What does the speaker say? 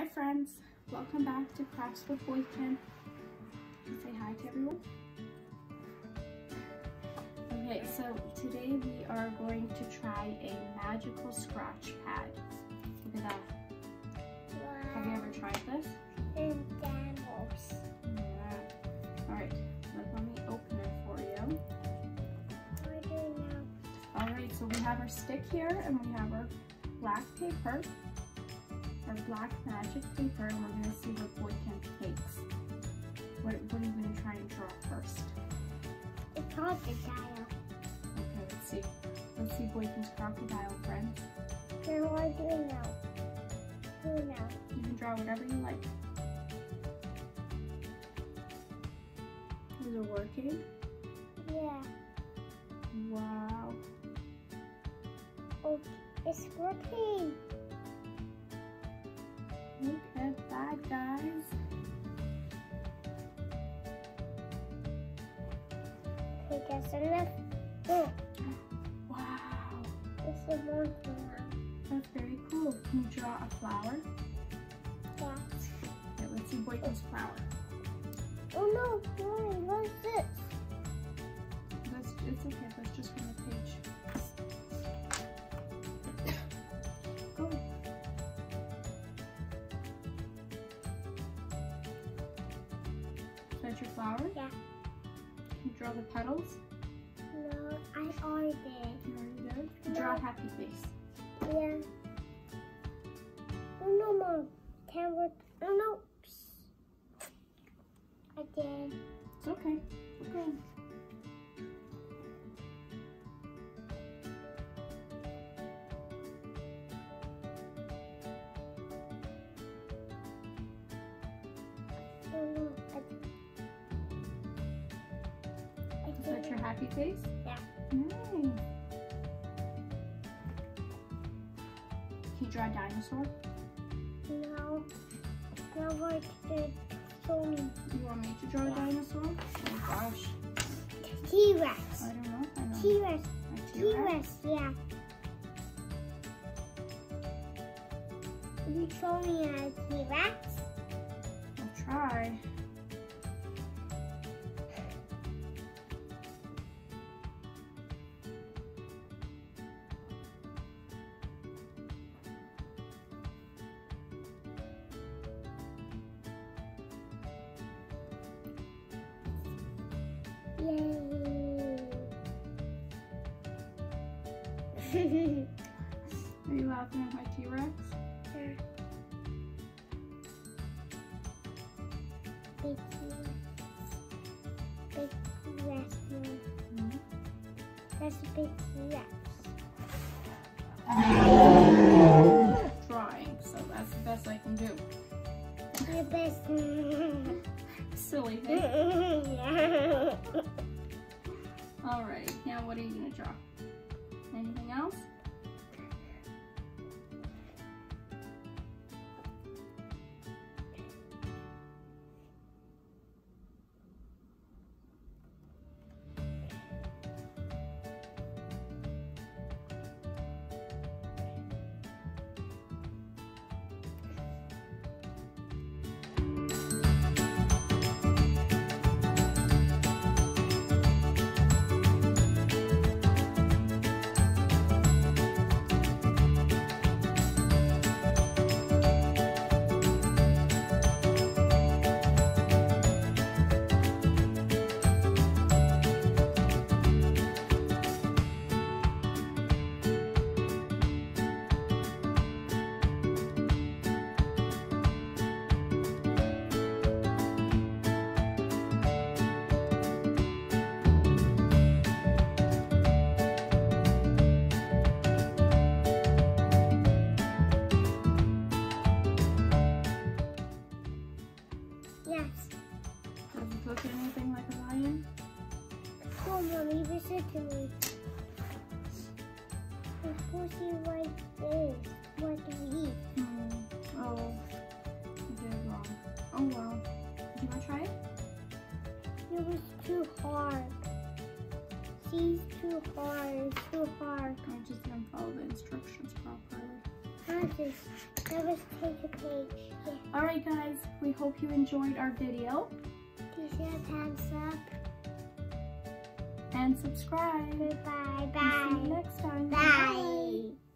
Hi friends, welcome back to Crafts with Bojken. Say hi to everyone. Okay, so today we are going to try a magical scratch pad. Look at that. Wow. Have you ever tried this? In demos. Yeah. Alright, let me open it for you. Alright, so we have our stick here and we have our black paper black magic paper and we're going to see what Bojken takes. What, what are you going to try and draw first? It's crocodile. Okay, let's see. Let's see Bojken's crocodile, friend. Then what do you now? Do now? You can draw whatever you like. Is it working? Yeah. Wow. Oh, it's working. Okay, guess enough. Oh. Wow. This is one flower. That's very cool. Can you draw a flower? Yeah. Okay, let's see Bojken's flower. Oh no, Mommy, what's this? That's, it's okay, that's just from the page. your flower? Yeah. You draw the petals? No, I already did. You already did? Draw a happy face. Yeah. Oh no, Mom. Can work. Oh no. I did. It's okay. Okay. Is that your happy face? Yeah. Nice. Can you draw a dinosaur? No. No, what did show me. You want me to draw a dinosaur? Oh gosh. T-Rex. I don't know. I know. T-Rex. T-Rex, yeah. You show me a T-Rex? I'll try. Yay! Are you laughing at my T-Rex? Yeah. Big T-Rex. Big T-Rex. Mm -hmm. That's a big T-Rex. Trying, so that's the best I can do. The best. Silly thing. Alright, now what are you going to draw? Anything else? Look anything like a lion? Oh, mommy, listen to me. The pussy right there. What do we eat? Hmm. Oh, you did it wrong. Oh well. Do you want to try it? It was too hard. See, too hard. It's too hard. I just didn't follow the instructions properly. I just, I was take a page. Yeah. Alright guys, we hope you enjoyed our video thumbs up. And subscribe. Bye Bye. See you next time. Bye. Bye.